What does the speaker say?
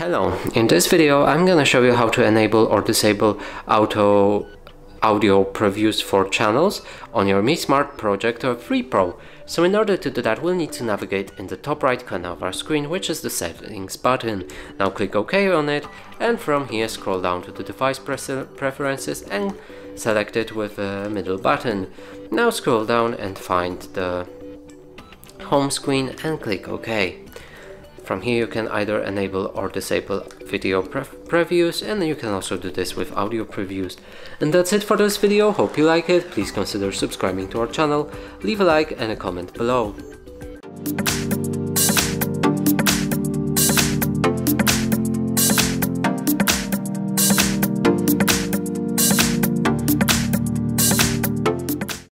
Hello, in this video I'm gonna show you how to enable or disable auto audio previews for channels on your Mi Smart Projector 3 Pro. So in order to do that we'll need to navigate in the top right corner of our screen which is the settings button. Now click OK on it and from here scroll down to the device preferences and select it with the middle button. Now scroll down and find the home screen and click OK. From here you can either enable or disable video pre previews and you can also do this with audio previews. And that's it for this video, hope you like it, please consider subscribing to our channel, leave a like and a comment below.